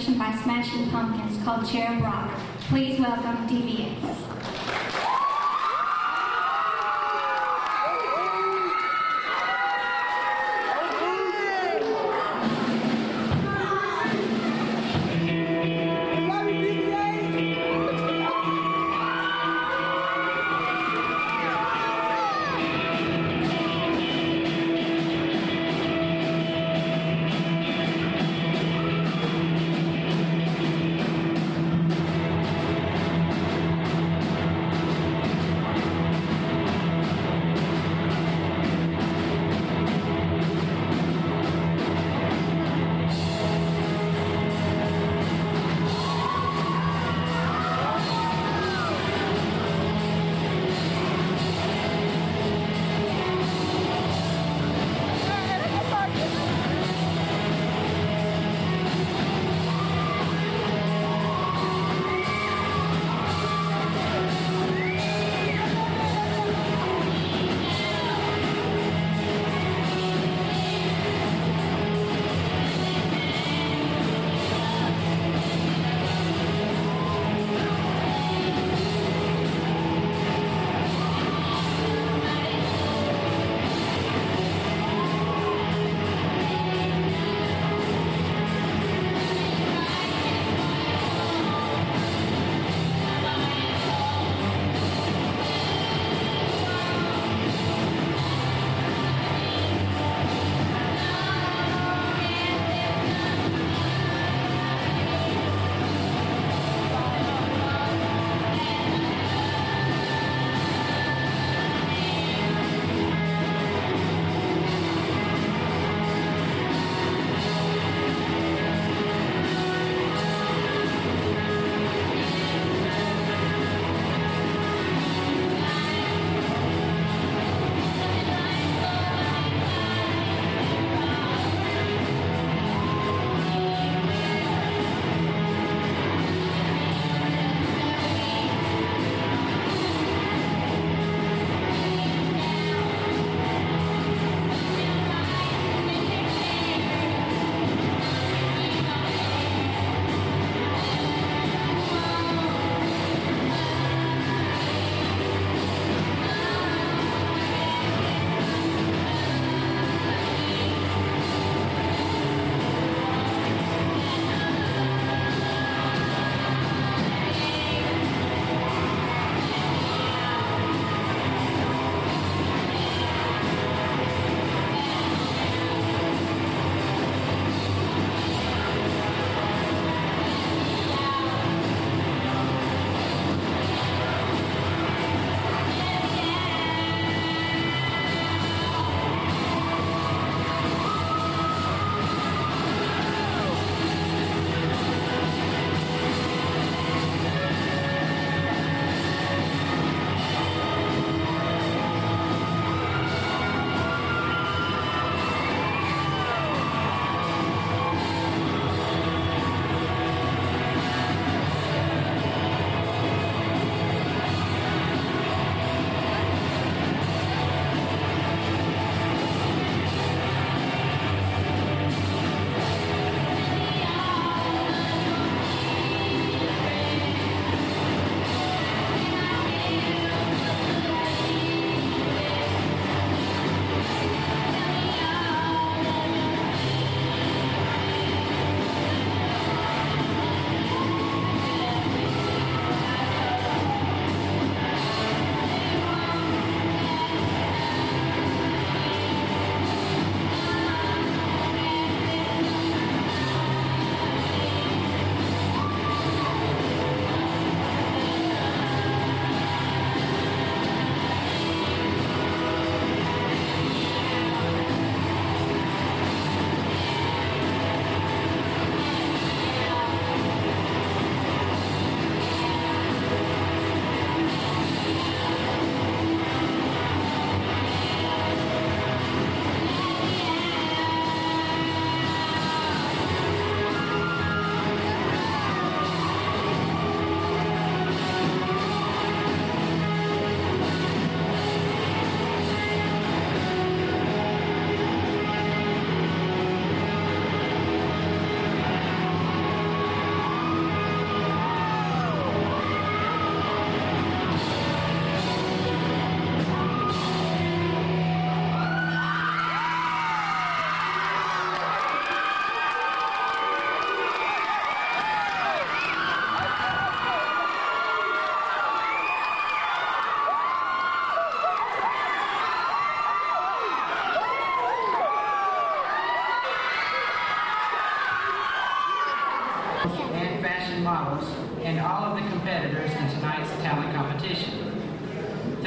selection by Smashing Pumpkins called Cherub Rock. Please welcome DV8.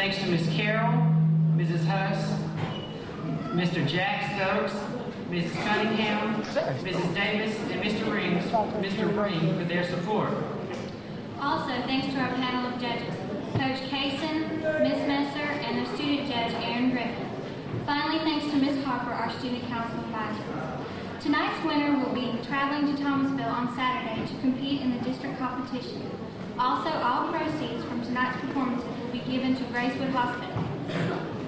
Thanks to Ms. Carroll, Mrs. Huss, Mr. Jack Stokes, Mrs. Cunningham, Mrs. Davis, and Mr. Rings, Mr. Ring for their support. Also, thanks to our panel of judges, Coach Kaysen, Ms. Messer, and the student judge, Aaron Griffin. Finally, thanks to Ms. Harper, our student council advisor. Tonight's winner will be traveling to Thomasville on Saturday to compete in the district competition. Also, all proceeds from tonight's performances will be given to Gracewood Hospital.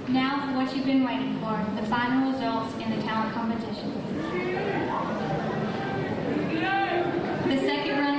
Now for what you've been waiting for, the final results in the talent competition. The second runner